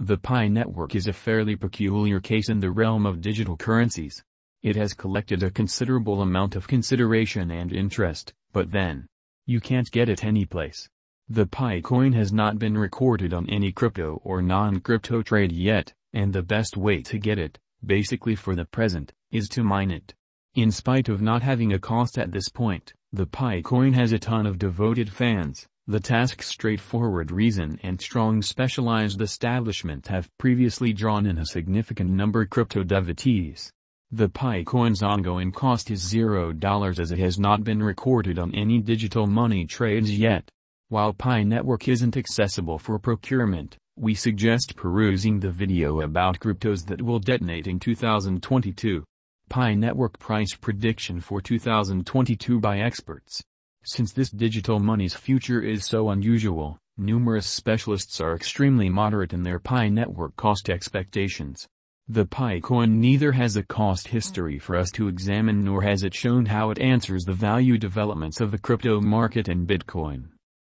The Pi network is a fairly peculiar case in the realm of digital currencies. It has collected a considerable amount of consideration and interest, but then, you can't get it anyplace. The Pi coin has not been recorded on any crypto or non-crypto trade yet, and the best way to get it, basically for the present, is to mine it. In spite of not having a cost at this point, the Pi coin has a ton of devoted fans. The task's straightforward reason and strong specialized establishment have previously drawn in a significant number crypto devotees. The Pi coin's ongoing cost is $0 as it has not been recorded on any digital money trades yet. While Pi Network isn't accessible for procurement, we suggest perusing the video about cryptos that will detonate in 2022. Pi Network Price Prediction for 2022 by Experts since this digital money's future is so unusual, numerous specialists are extremely moderate in their Pi network cost expectations. The Pi coin neither has a cost history for us to examine nor has it shown how it answers the value developments of the crypto market and Bitcoin.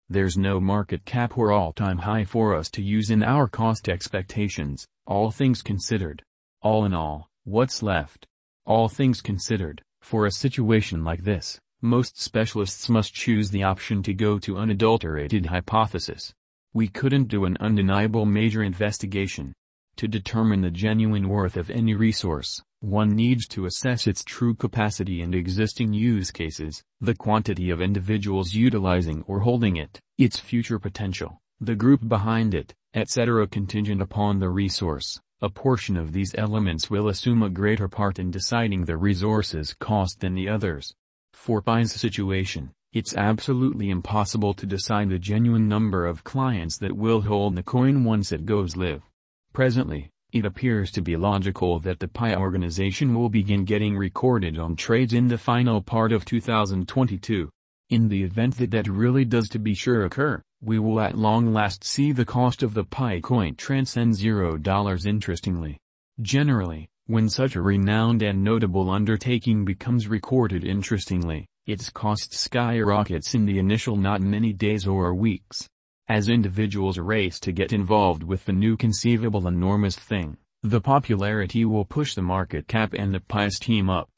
There's no market cap or all-time high for us to use in our cost expectations, all things considered. All in all, what's left? All things considered, for a situation like this, most specialists must choose the option to go to unadulterated hypothesis. We couldn't do an undeniable major investigation. To determine the genuine worth of any resource, one needs to assess its true capacity and existing use cases, the quantity of individuals utilizing or holding it, its future potential, the group behind it, etc. Contingent upon the resource, a portion of these elements will assume a greater part in deciding the resource's cost than the others. For Pi's situation, it's absolutely impossible to decide the genuine number of clients that will hold the coin once it goes live. Presently, it appears to be logical that the Pi organization will begin getting recorded on trades in the final part of 2022. In the event that that really does to be sure occur, we will at long last see the cost of the Pi coin transcend $0 interestingly. Generally, when such a renowned and notable undertaking becomes recorded interestingly, its cost skyrockets in the initial not many days or weeks. As individuals race to get involved with the new conceivable enormous thing, the popularity will push the market cap and the pious team up.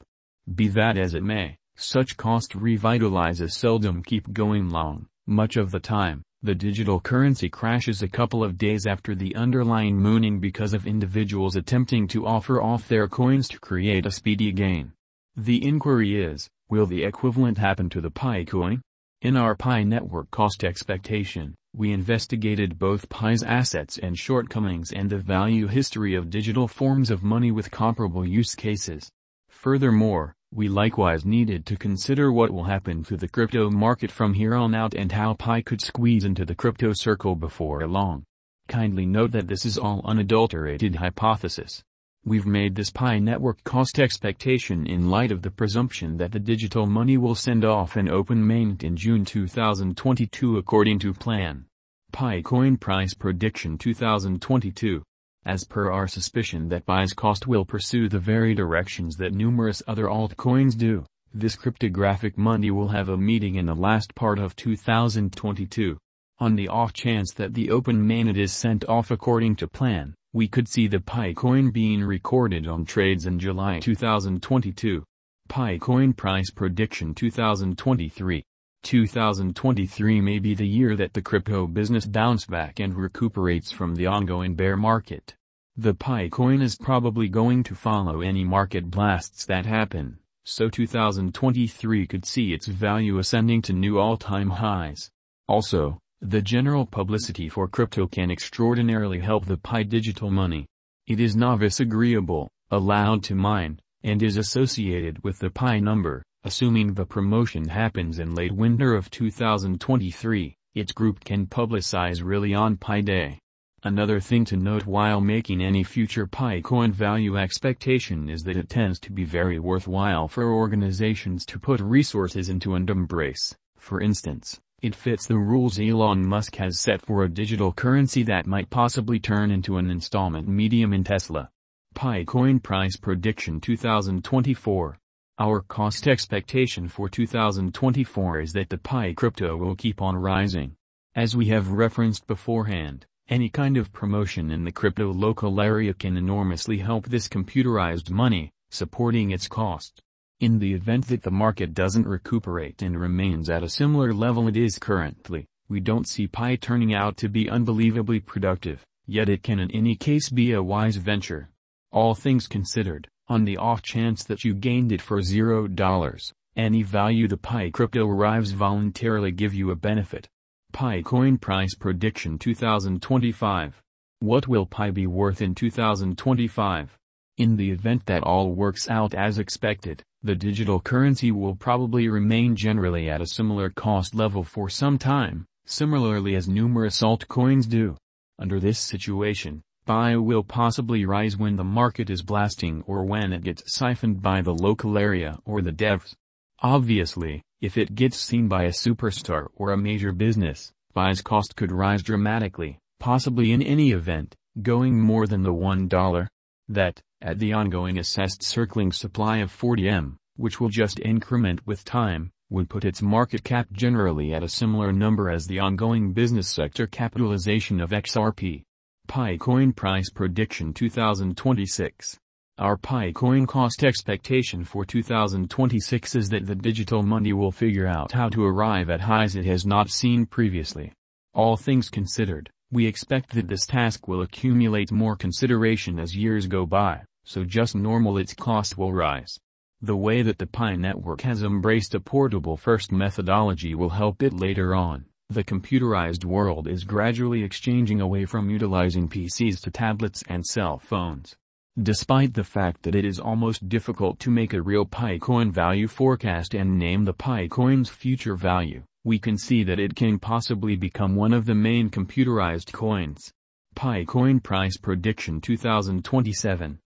Be that as it may, such cost revitalizes seldom keep going long, much of the time, the digital currency crashes a couple of days after the underlying mooning because of individuals attempting to offer off their coins to create a speedy gain. The inquiry is, will the equivalent happen to the Pi coin? In our Pi network cost expectation, we investigated both Pi's assets and shortcomings and the value history of digital forms of money with comparable use cases. Furthermore, we likewise needed to consider what will happen to the crypto market from here on out and how Pi could squeeze into the crypto circle before long. Kindly note that this is all unadulterated hypothesis. We've made this Pi network cost expectation in light of the presumption that the digital money will send off an open mainnet in June 2022 according to plan. Pi coin price prediction 2022 as per our suspicion that Pi's cost will pursue the very directions that numerous other altcoins do, this cryptographic money will have a meeting in the last part of 2022. On the off chance that the open mainnet is sent off according to plan, we could see the Pi coin being recorded on trades in July 2022. Pi coin price prediction 2023 2023 may be the year that the crypto business bounce back and recuperates from the ongoing bear market. The Pi coin is probably going to follow any market blasts that happen, so 2023 could see its value ascending to new all-time highs. Also, the general publicity for crypto can extraordinarily help the Pi digital money. It is novice agreeable, allowed to mine, and is associated with the Pi number, Assuming the promotion happens in late winter of 2023, its group can publicize really on Pi Day. Another thing to note while making any future Pi coin value expectation is that it tends to be very worthwhile for organizations to put resources into and embrace. For instance, it fits the rules Elon Musk has set for a digital currency that might possibly turn into an installment medium in Tesla. Pi coin price prediction 2024 our cost expectation for 2024 is that the Pi crypto will keep on rising. As we have referenced beforehand, Any kind of promotion in the crypto local area can enormously help this computerized money, supporting its cost. In the event that the market doesn't recuperate and remains at a similar level it is currently, we don't see Pi turning out to be unbelievably productive, yet it can in any case be a wise venture. All things considered, on the off chance that you gained it for $0, any value the Pi crypto arrives voluntarily give you a benefit. Pi coin price prediction 2025. What will Pi be worth in 2025? In the event that all works out as expected, the digital currency will probably remain generally at a similar cost level for some time, similarly as numerous altcoins do. Under this situation, Pi will possibly rise when the market is blasting or when it gets siphoned by the local area or the devs. Obviously, if it gets seen by a superstar or a major business, Pi's cost could rise dramatically, possibly in any event, going more than the $1. That, at the ongoing assessed circling supply of 40M, which will just increment with time, would put its market cap generally at a similar number as the ongoing business sector capitalization of XRP. Pi coin price prediction 2026 Our Pi coin cost expectation for 2026 is that the digital money will figure out how to arrive at highs it has not seen previously. All things considered, we expect that this task will accumulate more consideration as years go by, so just normal its cost will rise. The way that the Pi network has embraced a portable first methodology will help it later on. The computerized world is gradually exchanging away from utilizing PCs to tablets and cell phones. Despite the fact that it is almost difficult to make a real Pi coin value forecast and name the Pi coin's future value, we can see that it can possibly become one of the main computerized coins. Pi coin price prediction 2027.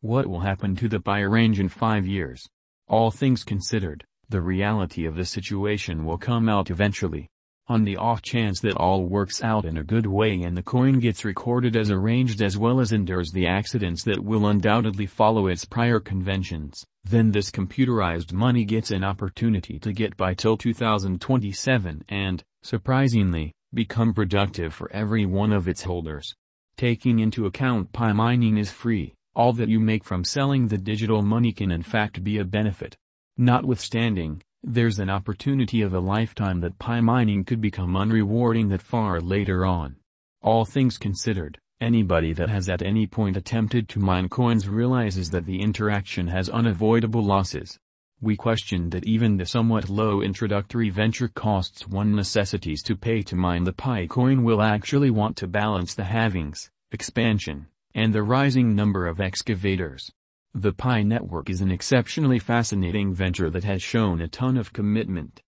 What will happen to the Pi range in 5 years? All things considered, the reality of the situation will come out eventually. On the off chance that all works out in a good way and the coin gets recorded as arranged as well as endures the accidents that will undoubtedly follow its prior conventions, then this computerized money gets an opportunity to get by till 2027 and, surprisingly, become productive for every one of its holders. Taking into account Pi mining is free, all that you make from selling the digital money can in fact be a benefit. Notwithstanding, there's an opportunity of a lifetime that Pi mining could become unrewarding that far later on. All things considered, anybody that has at any point attempted to mine coins realizes that the interaction has unavoidable losses. We question that even the somewhat low introductory venture costs one necessities to pay to mine the Pi coin will actually want to balance the halvings, expansion, and the rising number of excavators. The Pi network is an exceptionally fascinating venture that has shown a ton of commitment,